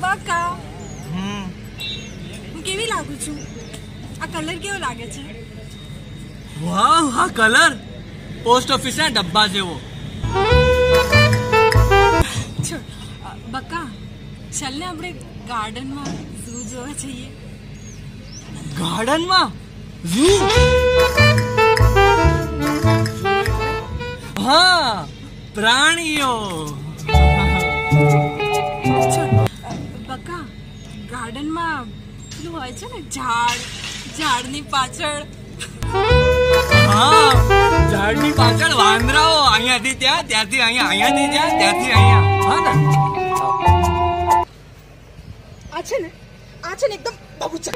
બકા. હમ. હું કેવી લાગુ છું? આ કલર કેવો લાગે છે? વાહ હા કલર પોસ્ટ ઓફિસના ડબ્બા જેવો. બકા ચાલ ને આપણે ગાર્ડનમાં ઝૂ જોવા જઈએ. ગાર્ડનમાં? ઝૂ? પ્રાણીઓ. બકા ગાર્ડનમાં પેલું હોય છે ને ઝાડ ઝાડની પાછળ. હા ઝાડની પાછળ વાંદરાઓ અહીંયાથી ત્યાં ત્યાંથી અહીંયા અહીંયાથી ત્યાં ત્યાંથી અહીંયા. હા ને? આ છે ને આ છે ને એકદમ બહુ છે